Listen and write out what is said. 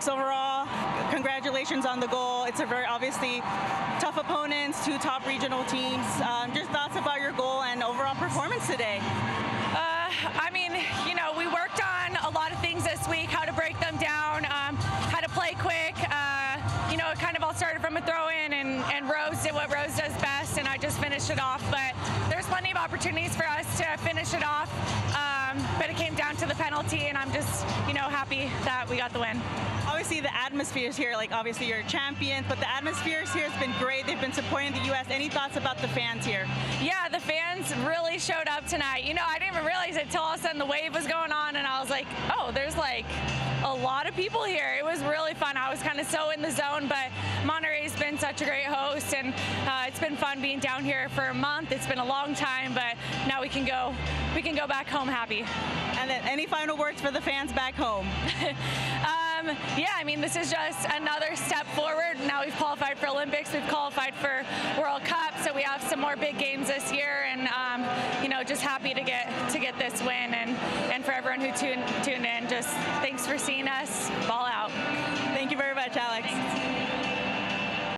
Alex, overall, congratulations on the goal. It's a very obviously tough opponents, two top regional teams. Um, just thoughts about your goal and overall performance today. Uh, I mean, you know, we worked on a lot of things this week, how to break them down, um, how to play quick. Uh, you know, it kind of all started from a throw-in, and, and Rose did what Rose does best, and I just finished it off. But there's plenty of opportunities for us to finish it off. To the penalty, and I'm just, you know, happy that we got the win. Obviously, the atmosphere is here, like obviously you're champions, but the atmosphere here has been great. They've been supporting the U.S. Any thoughts about the fans here? Yeah, the fans really showed up tonight. You know, I didn't even realize it till all of a sudden the wave was going on, and I was like, oh, there's like a lot of people here. It was really fun. I was kind of so in the zone, but Monterrey's been such a great host, been fun being down here for a month. It's been a long time, but now we can go, we can go back home happy. And then any final words for the fans back home? um, yeah, I mean, this is just another step forward. Now we've qualified for Olympics, we've qualified for World Cup, so we have some more big games this year, and um, you know, just happy to get to get this win, and and for everyone who tuned tuned in, just thanks for seeing us. Ball out. Thank you very much, Alex.